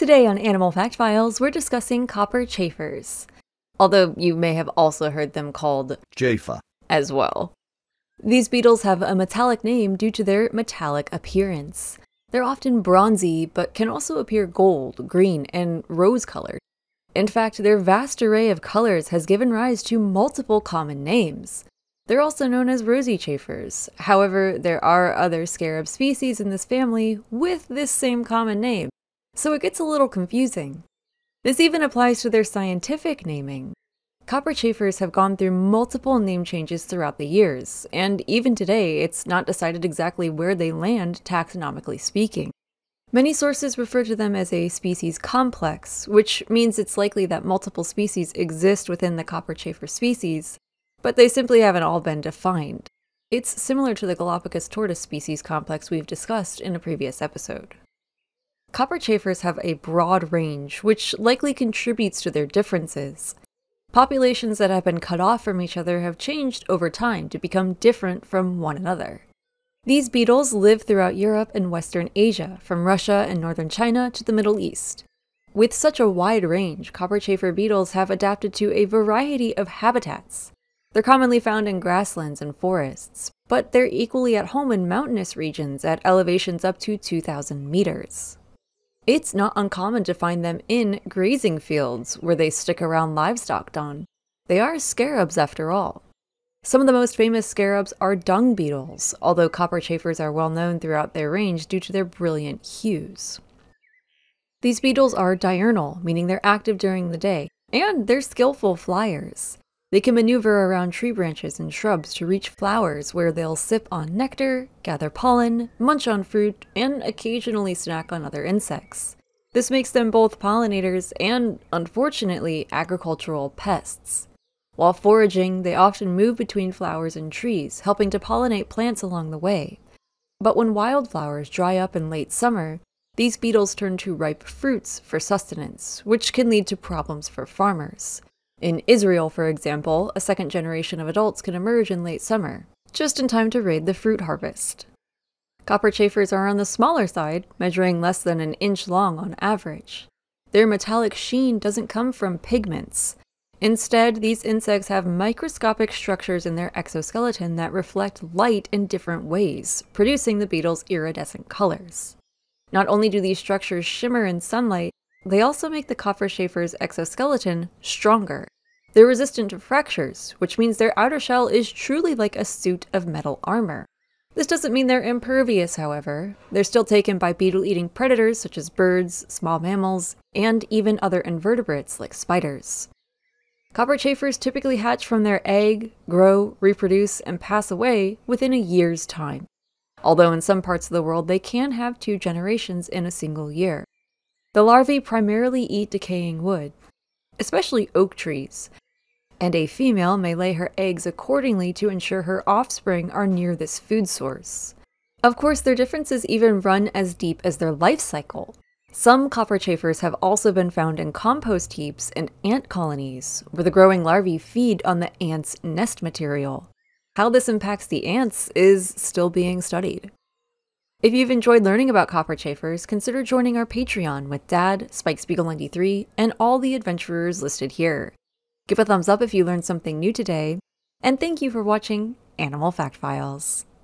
Today on Animal Fact Files, we're discussing copper chafers, although you may have also heard them called Jafa. as well. These beetles have a metallic name due to their metallic appearance. They're often bronzy, but can also appear gold, green, and rose colored. In fact, their vast array of colors has given rise to multiple common names. They're also known as rosy chafers. However, there are other scarab species in this family with this same common name, so it gets a little confusing. This even applies to their scientific naming. Copper chafers have gone through multiple name changes throughout the years, and even today it's not decided exactly where they land taxonomically speaking. Many sources refer to them as a species complex, which means it's likely that multiple species exist within the copper chafer species, but they simply haven't all been defined. It's similar to the Galapagos tortoise species complex we've discussed in a previous episode. Copper chafers have a broad range, which likely contributes to their differences. Populations that have been cut off from each other have changed over time to become different from one another. These beetles live throughout Europe and Western Asia, from Russia and northern China to the Middle East. With such a wide range, copper chafer beetles have adapted to a variety of habitats. They're commonly found in grasslands and forests, but they're equally at home in mountainous regions at elevations up to 2,000 meters. It's not uncommon to find them in grazing fields where they stick around livestock dung. They are scarabs after all. Some of the most famous scarabs are dung beetles, although copper chafers are well known throughout their range due to their brilliant hues. These beetles are diurnal, meaning they're active during the day, and they're skillful flyers. They can maneuver around tree branches and shrubs to reach flowers where they'll sip on nectar, gather pollen, munch on fruit, and occasionally snack on other insects. This makes them both pollinators and, unfortunately, agricultural pests. While foraging, they often move between flowers and trees, helping to pollinate plants along the way. But when wildflowers dry up in late summer, these beetles turn to ripe fruits for sustenance, which can lead to problems for farmers. In Israel, for example, a second generation of adults can emerge in late summer, just in time to raid the fruit harvest. Copper chafers are on the smaller side, measuring less than an inch long on average. Their metallic sheen doesn't come from pigments. Instead, these insects have microscopic structures in their exoskeleton that reflect light in different ways, producing the beetle's iridescent colors. Not only do these structures shimmer in sunlight, they also make the copper chafer's exoskeleton stronger. They're resistant to fractures, which means their outer shell is truly like a suit of metal armor. This doesn't mean they're impervious, however. They're still taken by beetle eating predators such as birds, small mammals, and even other invertebrates like spiders. Copper chafers typically hatch from their egg, grow, reproduce, and pass away within a year's time. Although in some parts of the world they can have two generations in a single year. The larvae primarily eat decaying wood, especially oak trees, and a female may lay her eggs accordingly to ensure her offspring are near this food source. Of course, their differences even run as deep as their life cycle. Some copper chafers have also been found in compost heaps and ant colonies, where the growing larvae feed on the ants' nest material. How this impacts the ants is still being studied. If you've enjoyed learning about copper chafers, consider joining our Patreon with Dad, Spike Spiegel 93, and all the adventurers listed here. Give a thumbs up if you learned something new today, and thank you for watching Animal Fact Files.